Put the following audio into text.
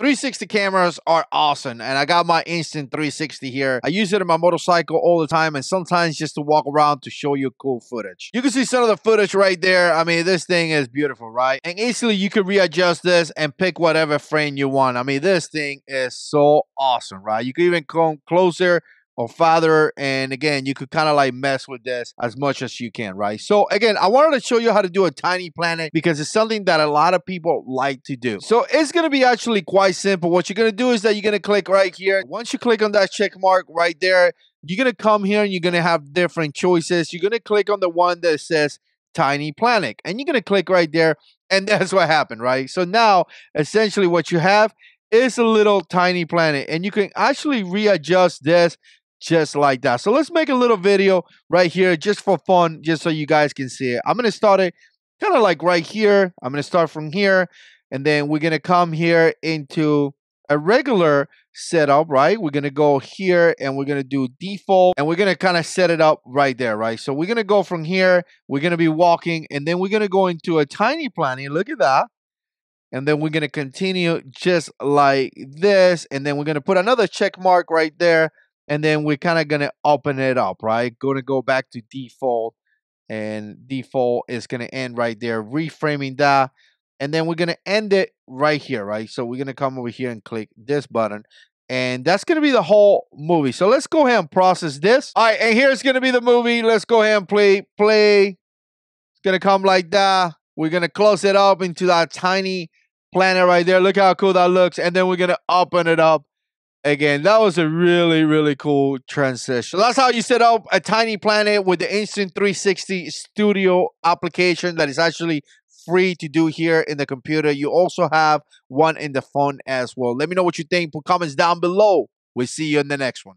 360 cameras are awesome, and I got my Insta360 here. I use it in my motorcycle all the time, and sometimes just to walk around to show you cool footage. You can see some of the footage right there. I mean, this thing is beautiful, right? And easily you can readjust this and pick whatever frame you want. I mean, this thing is so awesome, right? You can even come closer or father and again you could kind of like mess with this as much as you can right? So again i wanted to show you how to do a tiny planet because it's something that a lot of people like to do. So it's going to be actually quite simple. What you're going to do is that you're going to click right here. Once you click on that check mark right there you're going to come here and you're going to have different choices. You're going to click on the one that says tiny planet and you're going to click right there and that's what happened right? So now essentially what you have is a little tiny planet and you can actually readjust this just like that. So let's make a little video right here just for fun, just so you guys can see it. I'm going to start it kind of like right here. I'm going to start from here, and then we're going to come here into a regular setup, right? We're going to go here and we're going to do default and we're going to kind of set it up right there, right? So we're going to go from here. We're going to be walking and then we're going to go into a tiny planet. Look at that. And then we're going to continue just like this. And then we're going to put another check mark right there and then we're kind of going to open it up, right? Going to go back to default and default is going to end right there, reframing that. And then we're going to end it right here, right? So we're going to come over here and click this button. And that's going to be the whole movie. So let's go ahead and process this. All right, and here's going to be the movie. Let's go ahead and play. Play. It's going to come like that. We're going to close it up into that tiny planet right there. Look how cool that looks. And then we're going to open it up again, that was a really, really cool transition. That's how you set up a tiny planet with the Insta360 Studio application that is actually free to do here in the computer. You also have one in the phone as well. Let me know what you think. Put comments down below. We'll see you in the next one.